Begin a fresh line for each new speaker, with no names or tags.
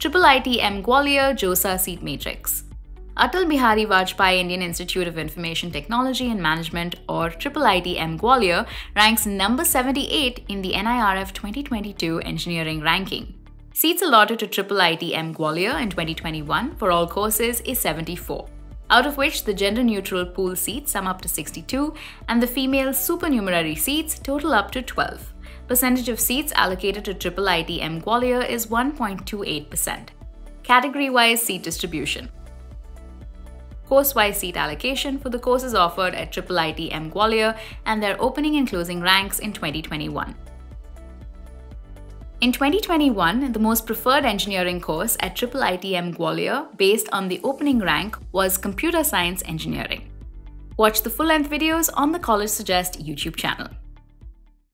Triple M Gwalior JOSA Seat Matrix. Atal Bihari Vajpayee Indian Institute of Information Technology and Management or IIITM Gwalior ranks number 78 in the NIRF 2022 engineering ranking. Seats allotted to IIITM Gwalior in 2021 for all courses is 74, out of which the gender neutral pool seats sum up to 62 and the female supernumerary seats total up to 12. Percentage of seats allocated to IIITM Gwalior is 1.28%. Category wise seat distribution course-wise seat allocation for the courses offered at IIITM Gwalior and their opening and closing ranks in 2021. In 2021, the most preferred engineering course at IIITM Gwalior, based on the opening rank, was Computer Science Engineering. Watch the full-length videos on the College Suggest YouTube channel.